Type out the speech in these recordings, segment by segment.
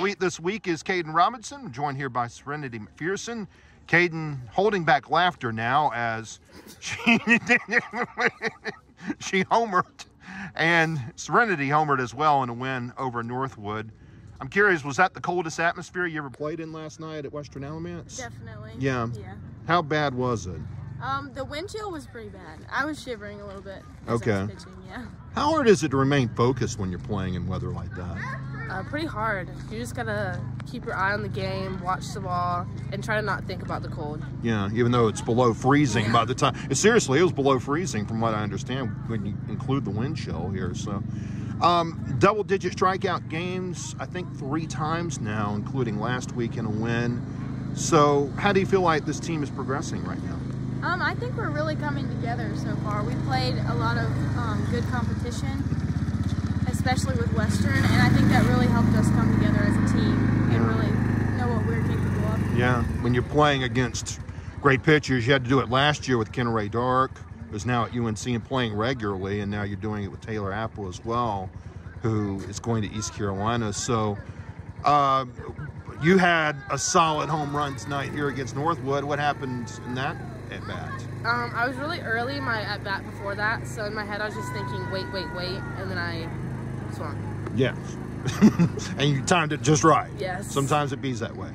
week this week is Caden Robinson, joined here by Serenity McPherson. Caden holding back laughter now as she she homered, and Serenity homered as well in a win over Northwood. I'm curious, was that the coldest atmosphere you ever played in last night at Western Alamance? Definitely. Yeah. Yeah. How bad was it? Um, the wind chill was pretty bad. I was shivering a little bit. as I was Okay. pitching, yeah. How hard is it to remain focused when you're playing in weather like that? Uh, pretty hard. You just gotta keep your eye on the game, watch the ball, and try to not think about the cold. Yeah, even though it's below freezing by the time. Seriously, it was below freezing from what I understand when you include the wind chill here. So, um, double digit strikeout games, I think three times now, including last week in a win. So, how do you feel like this team is progressing right now? Um, I think we're really coming together so far. We played a lot of um, good competition, especially with Western, and I think that really helped us come together as a team and Yeah. really know what we're capable of. Yeah, when you're playing against great pitchers, you had to do it last year with Ken Ray Dark, who's now at UNC and playing regularly, and now you're doing it with Taylor Apple as well, who is going to East Carolina. So, uh, you had a solid home run tonight here against Northwood. What happened in that at bat? Um, I was really early my at bat before that, so in my head I was just thinking, wait, wait, wait, and then I swung. Yes, and you timed it just right. Yes. Sometimes it bees that way.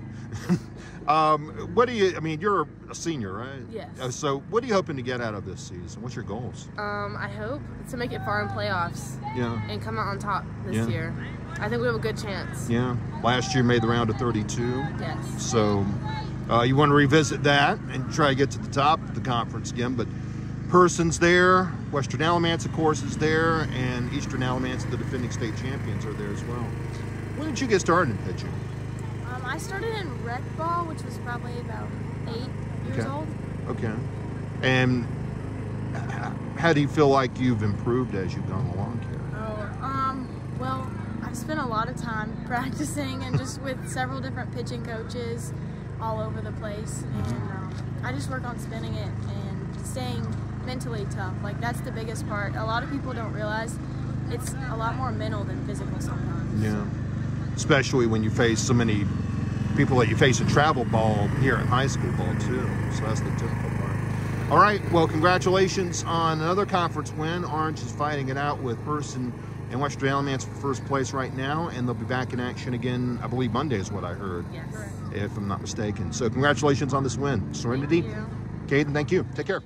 um, what do you? I mean, you're a senior, right? Yes. So, what are you hoping to get out of this season? What's your goals? Um, I hope to make it far in playoffs Yeah. and come out on top this Yeah. year. I think we have a good chance. Yeah. Last year made the round of 32. Yes. So uh, you want to revisit that and try to get to the top of the conference again. But Person's there, Western Alamance, of course, is there, and Eastern Alamance, the defending state champions, are there as well. When did you get started in pitching? Um, I started in rec ball, which was probably about eight years Okay. old. Okay. And how do you feel like you've improved as you've gone along here? Oh, um, well, I've spent a lot of time practicing and just with several different pitching coaches all over the place. And um, I just work on spinning it and staying mentally tough. Like, that's the biggest part. A lot of people don't realize it's a lot more mental than physical sometimes. Yeah. Especially when you face so many people that you face in travel ball here in high school ball too. So that's the difficult part. All right. Well, congratulations on another conference win. Orange is fighting it out with Person and Western Alamance for first place right now, and they'll be back in action again. I believe Monday is what I heard, Yes. if I'm not mistaken. So congratulations on this win, Serenity. Thank you. Caden, thank you. Take care.